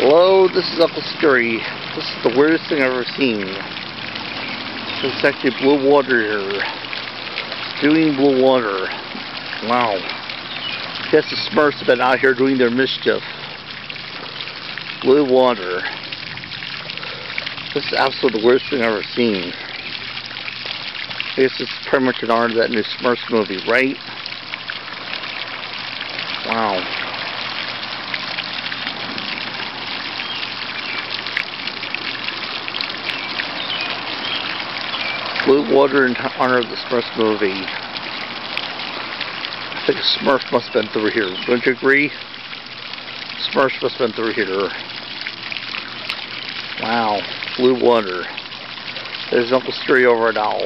Hello, this is Uncle Scurry. This is the weirdest thing I've ever seen. It's actually blue water here. Doing blue water. Wow. Guess the Smurfs have been out here doing their mischief. Blue water. This is absolutely the worst thing I've ever seen. I guess it's pretty much an honor of that new Smurfs movie, right? Wow. Blue water in honor of the Smurfs movie. I think a Smurf must have been through here. Don't you agree? Smurfs must have been through here. Wow. Blue water. There's Uncle Scurry over at Owl.